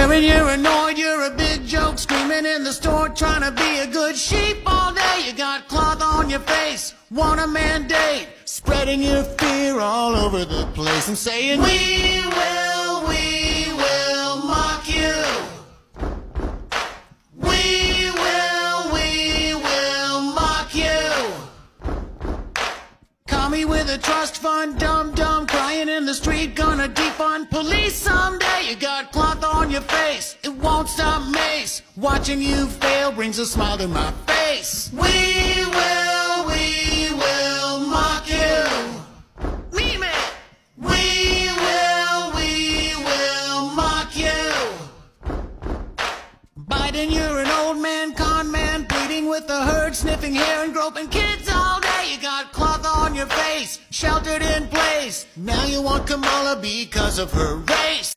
Sharing, you're annoyed, you're a big joke, screaming in the store, trying to be a good sheep all day. You got cloth on your face, want a mandate, spreading your fear all over the place and saying, We will, we will mock you. We will, we will mock you. Me with a trust fund, dumb dumb, crying in the street, gonna defund police someday. You got your face, it won't stop mace. Watching you fail brings a smile to my face. We will, we will mock you. We will, we will mock you. Biden, you're an old man, con man, pleading with the herd, sniffing hair and groping kids all day. You got cloth on your face, sheltered in place. Now you want Kamala because of her race.